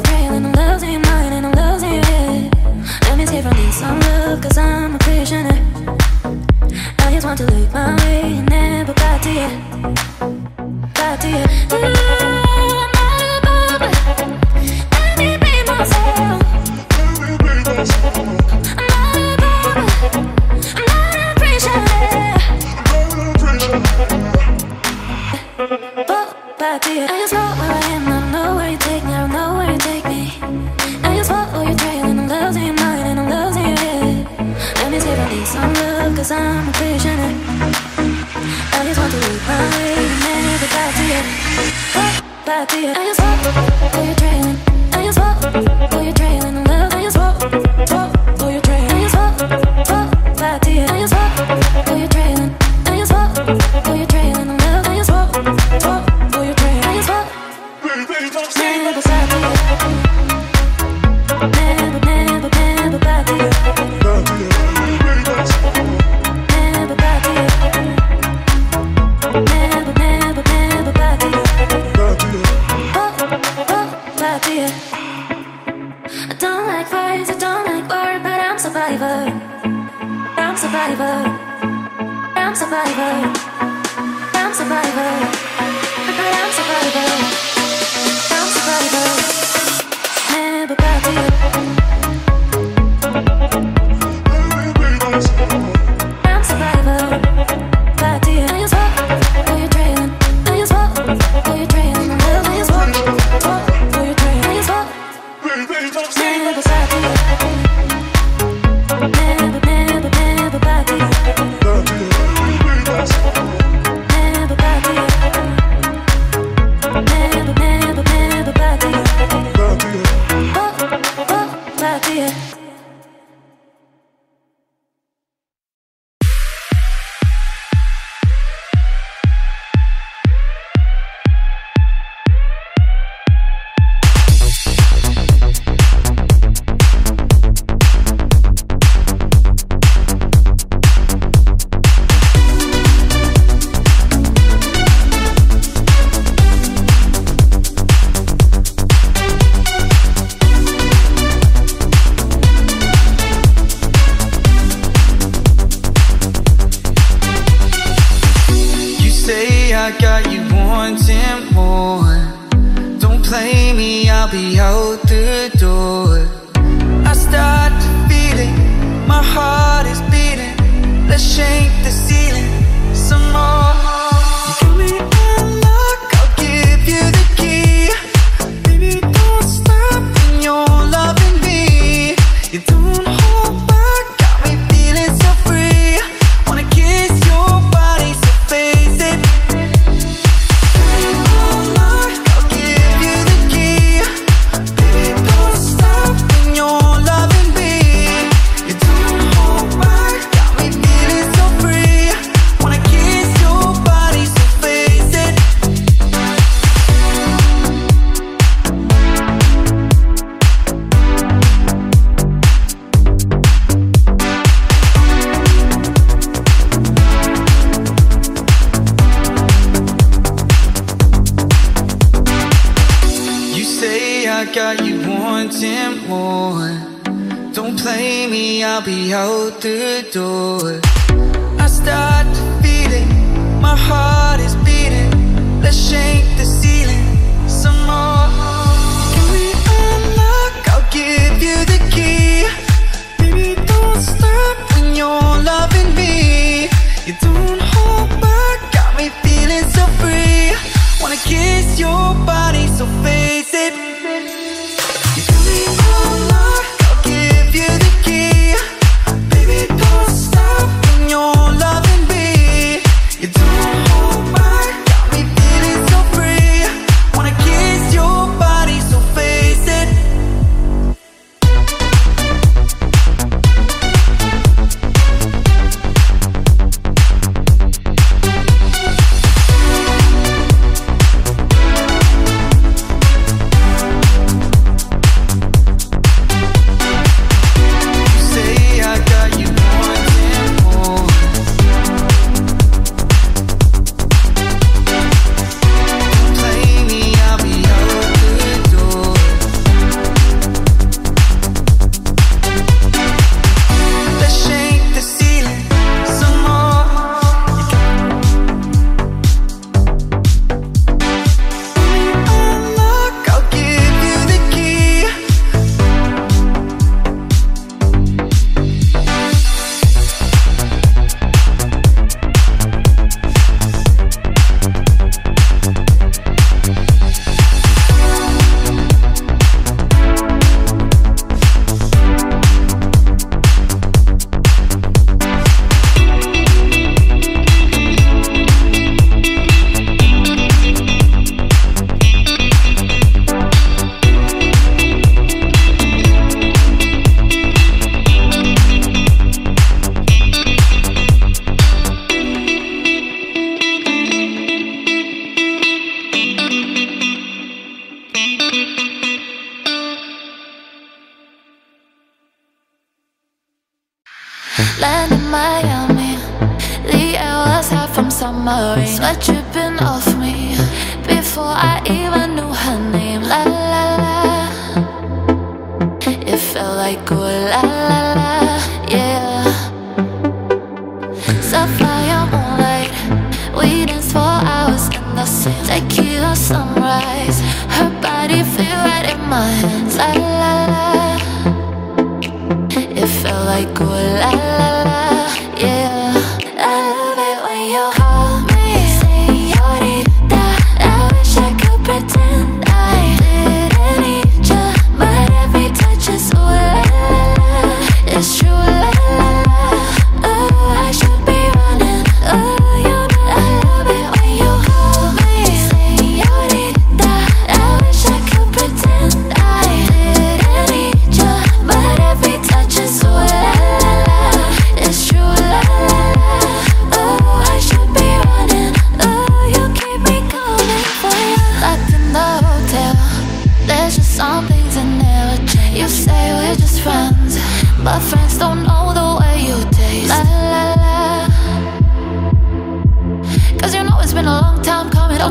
just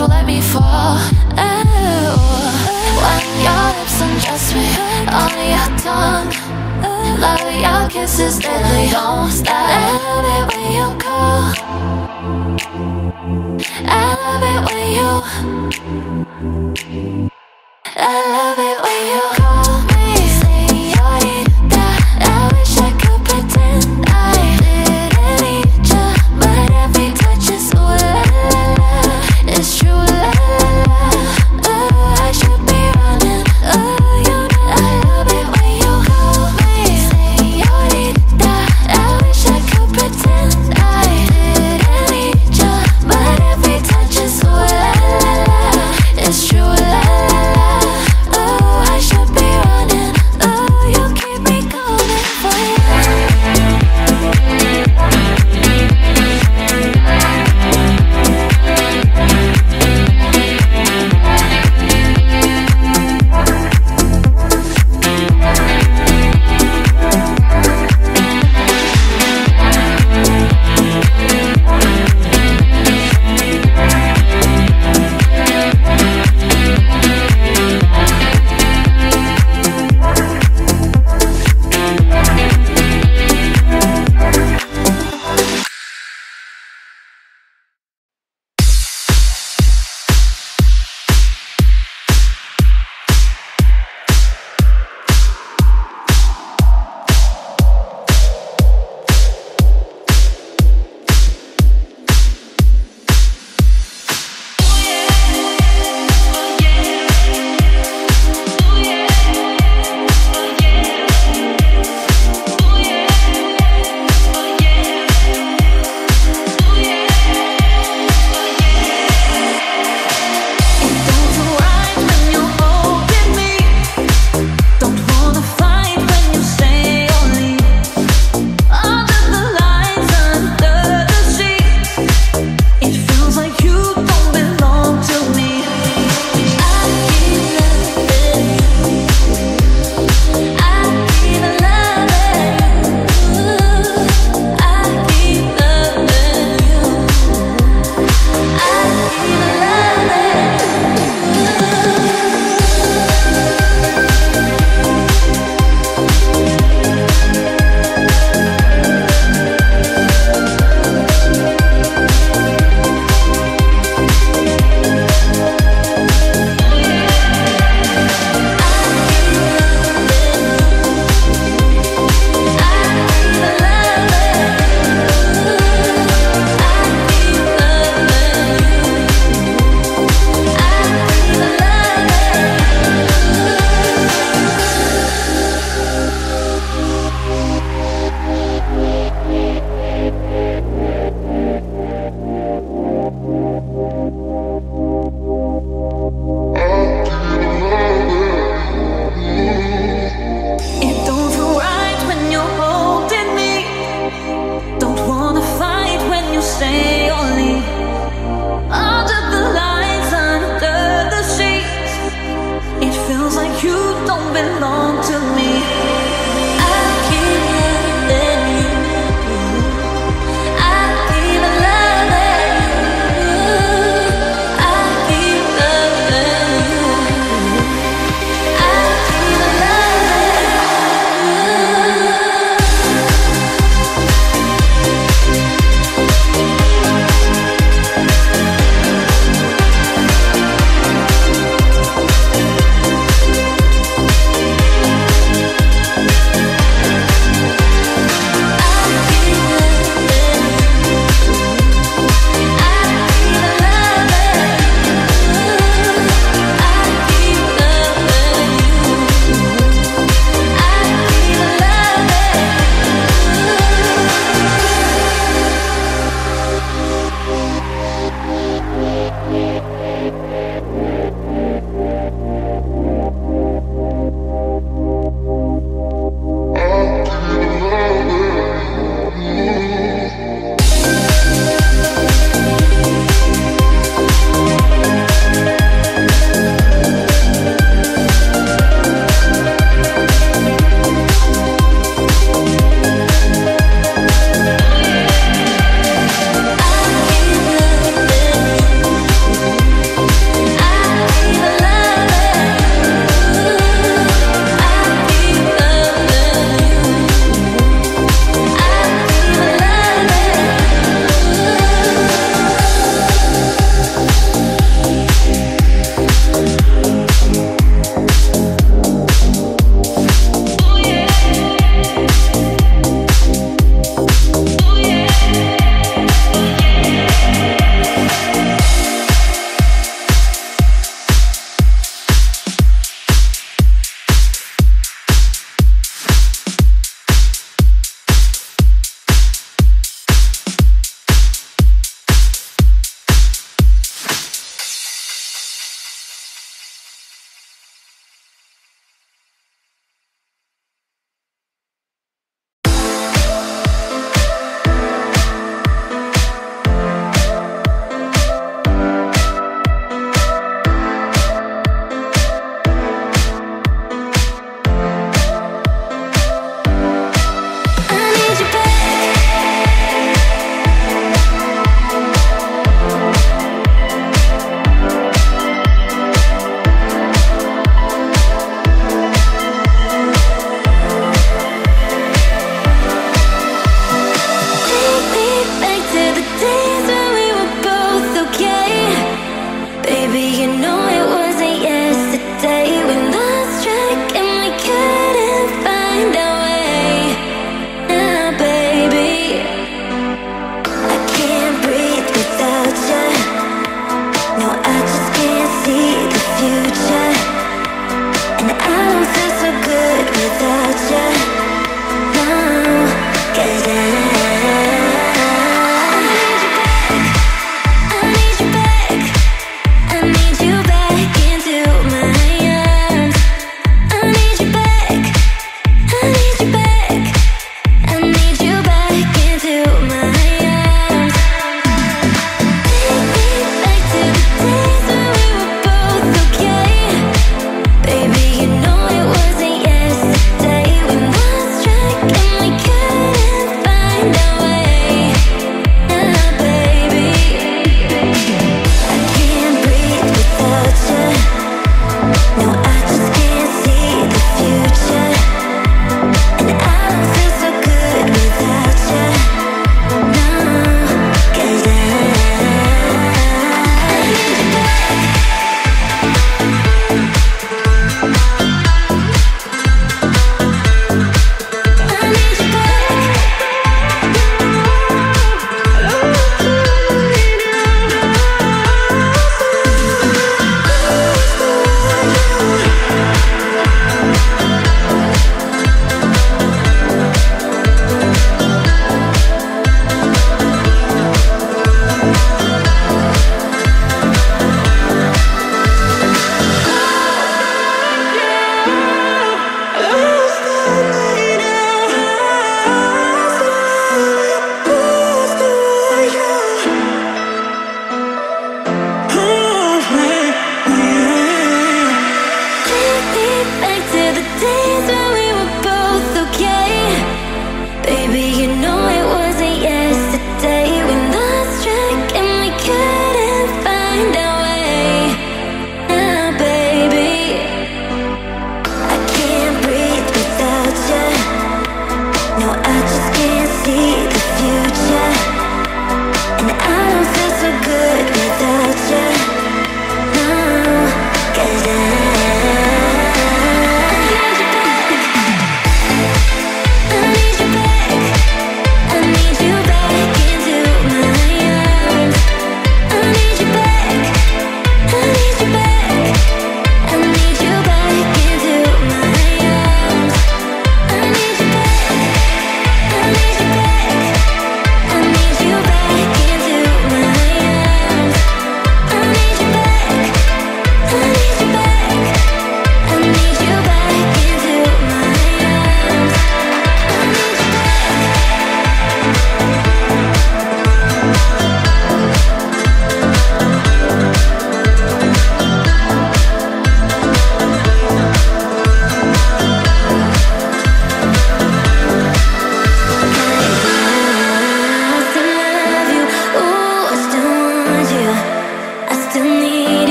you let me fall? Oh, when your lips undress me on your tongue. Love your kisses daily, don't stop. I love it when you call. I love it when you. I love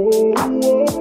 Oh.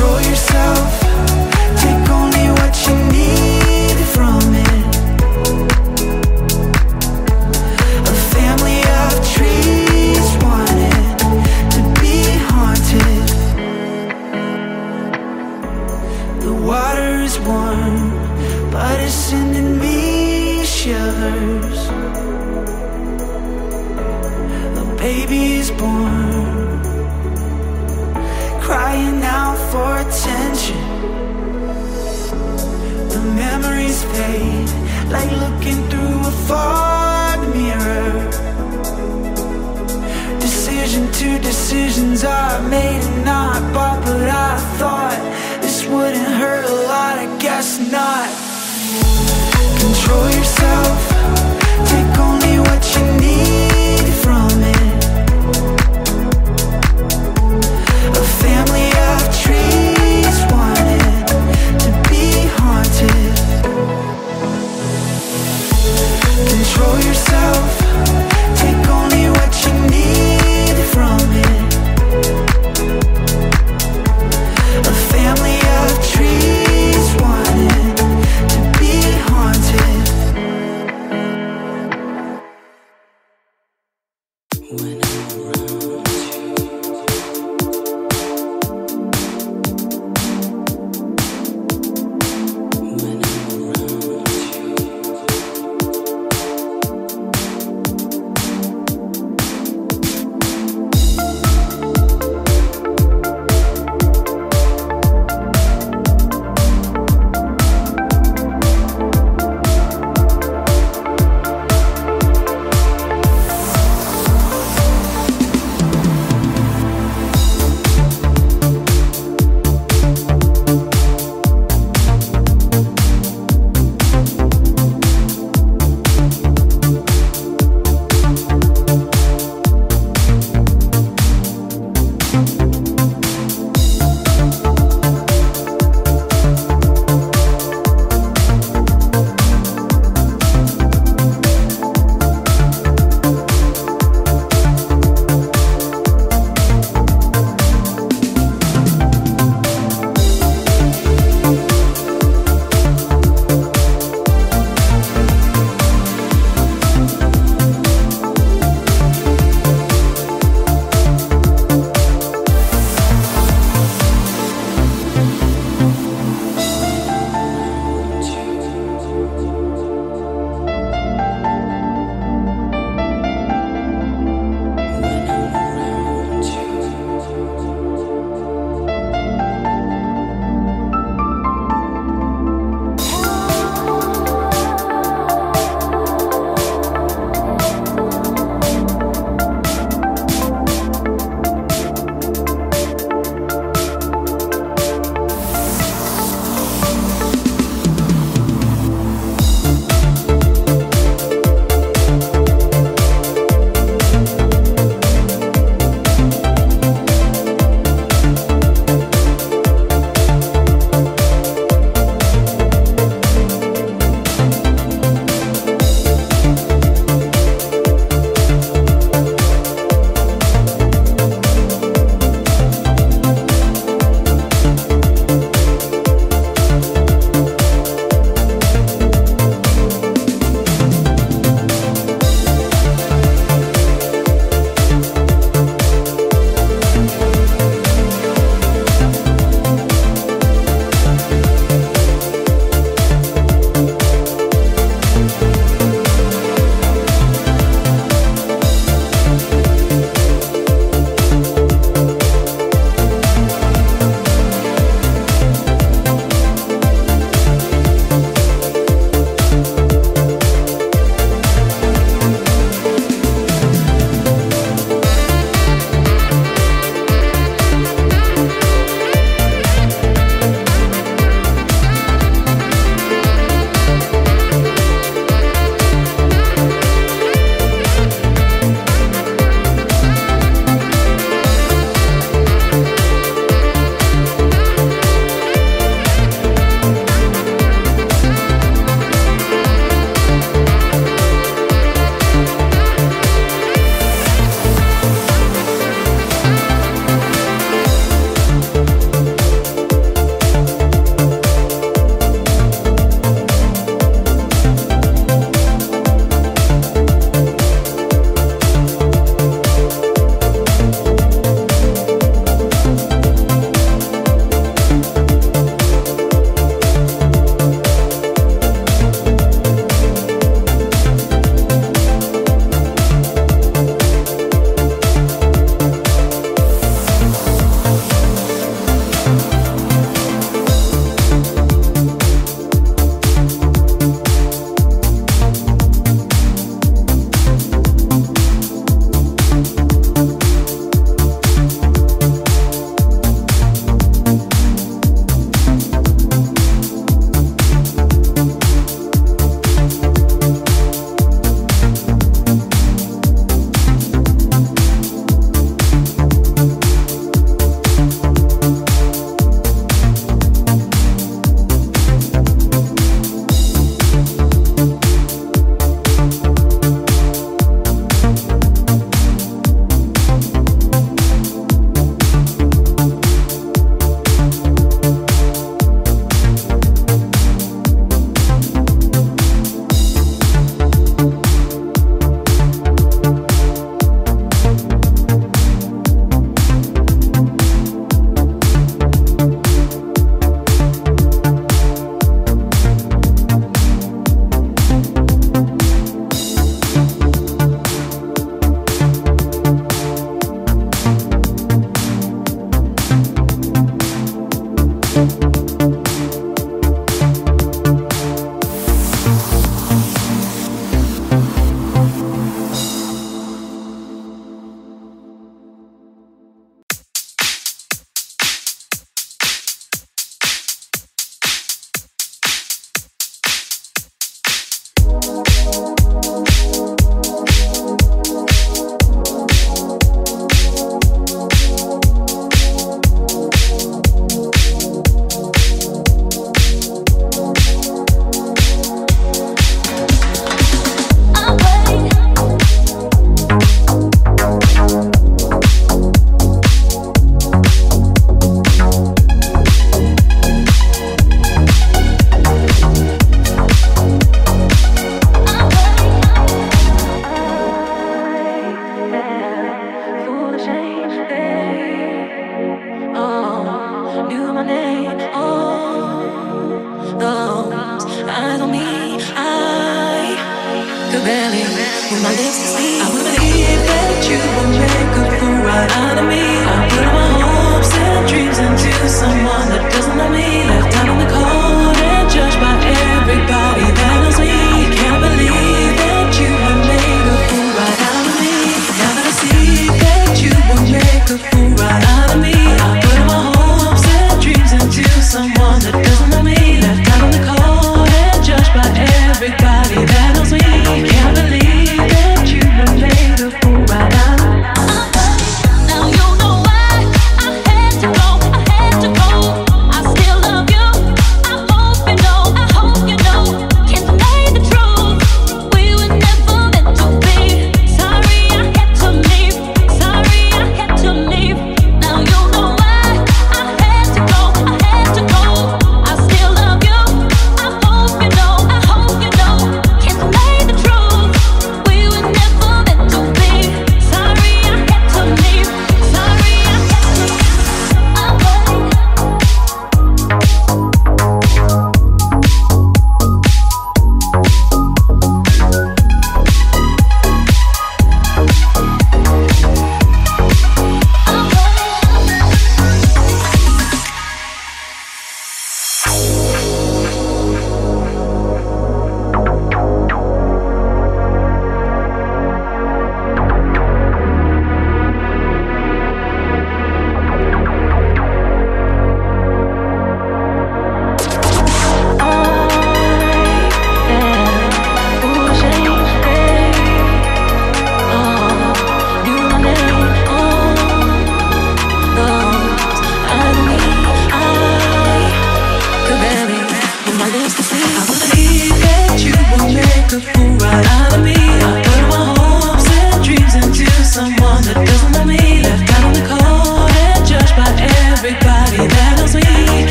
control yourself.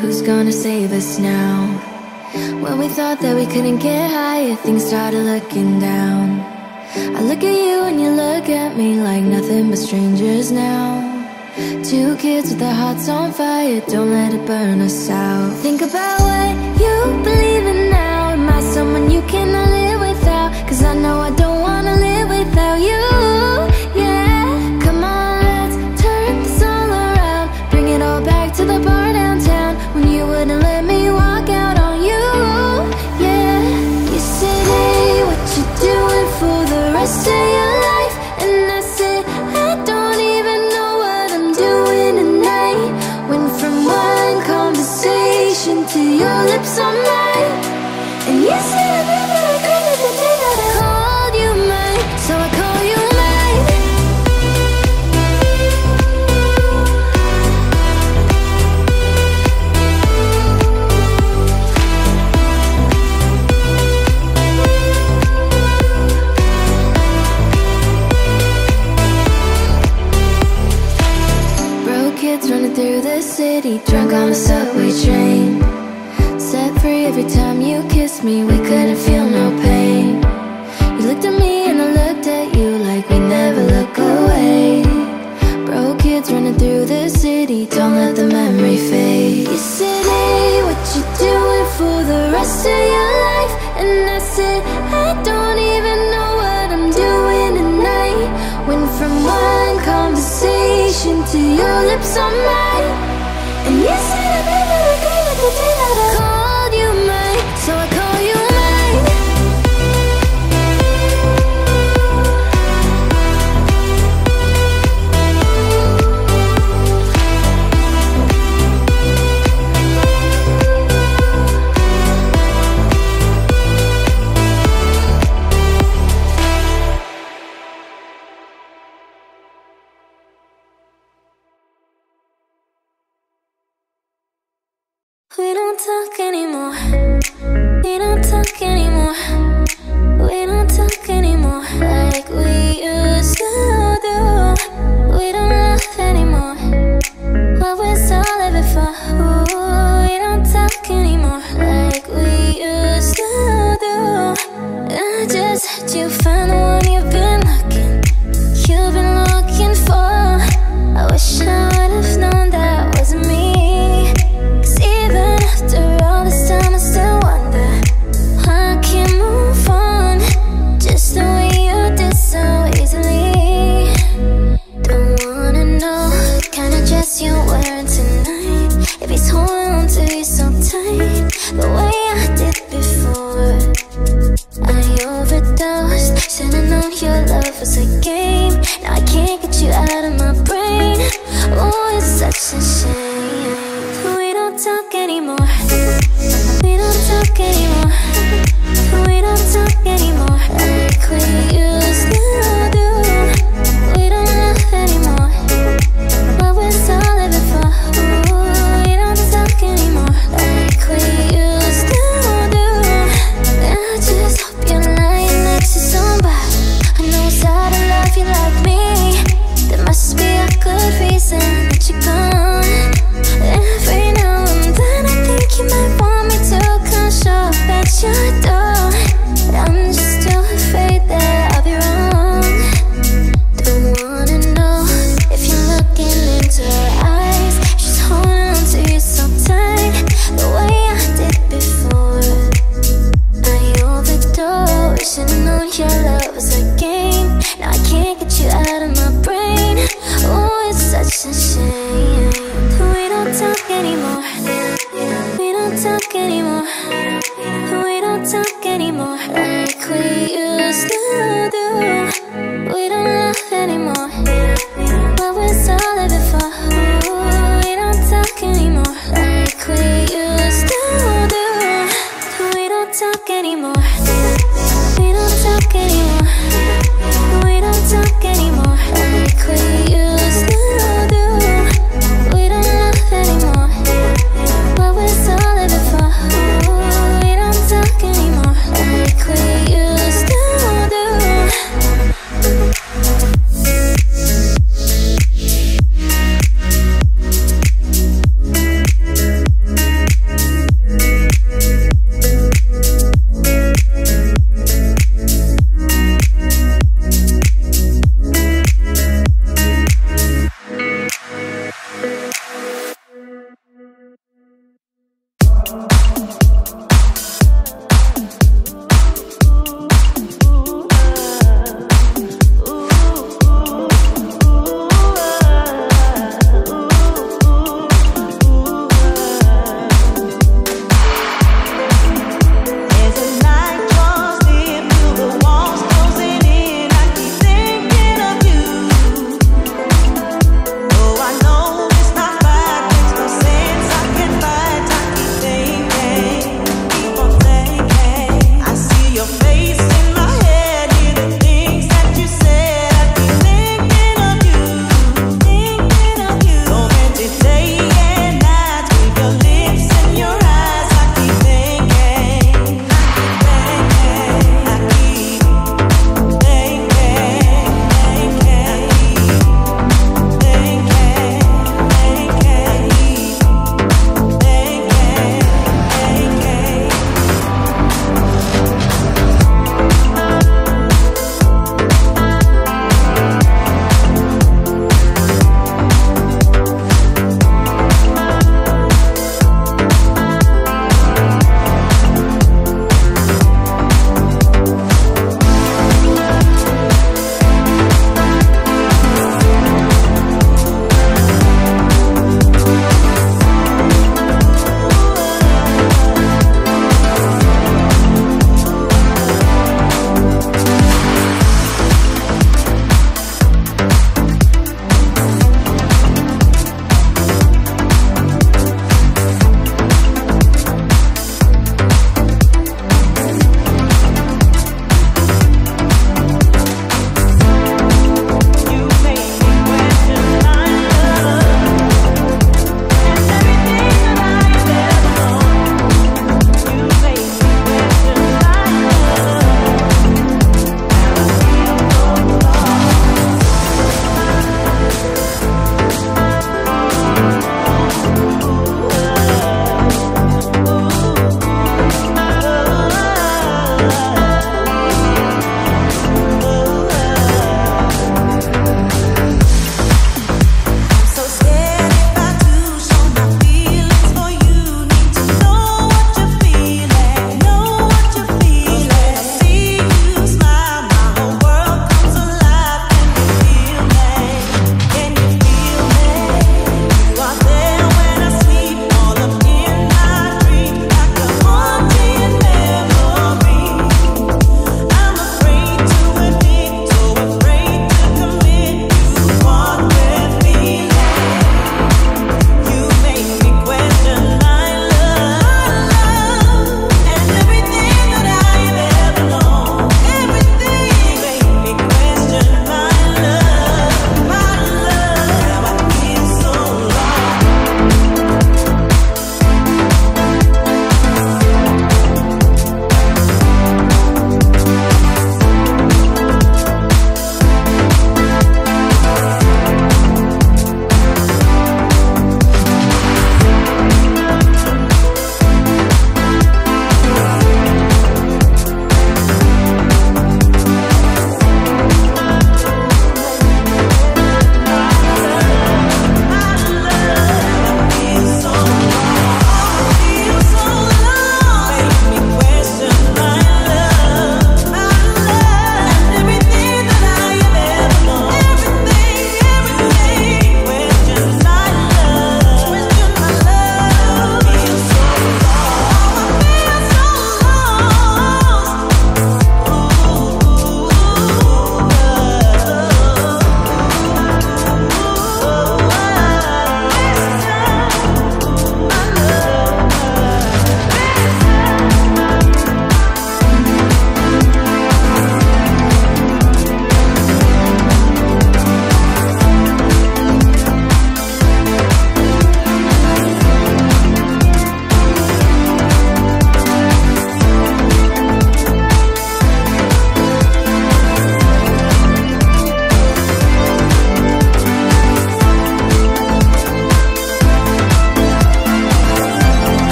who's gonna save us now? When we thought that we couldn't get higher. Things started looking down. I look at you and you look at me Like nothing but strangers now. Two kids with their hearts on fire. Don't let it burn us out. Think about what you believe in now. Am I someone you cannot live without? Cause I know I don't wanna live without you. don't let the memory fade. You said, hey, what you doing for the rest of your life? And I said, I don't even know what I'm doing tonight. Went from one conversation to your lips on mine.